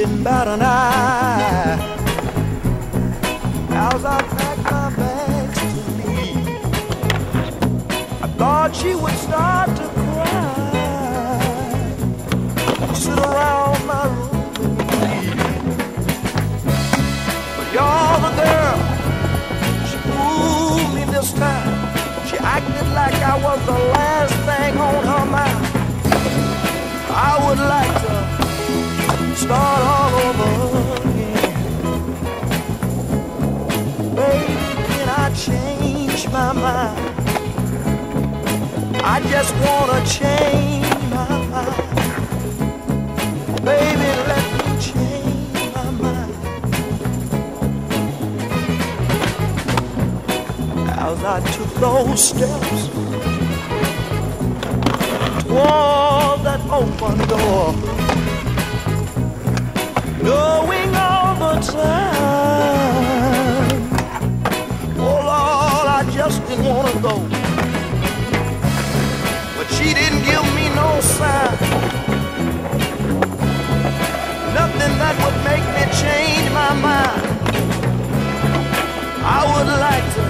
didn't bat an eye. As I packed my bags to leave, I thought she would start to cry, sit around my room and weep. But you're the girl, she fooled me this time. She acted like I was the last thing on her mind. I would like to start my mind? I just wanna change my mind. Baby, let me change my mind. As I took those steps toward that open door knowing didn't go. But she didn't give me no sign. Nothing that would make me change my mind. I would like to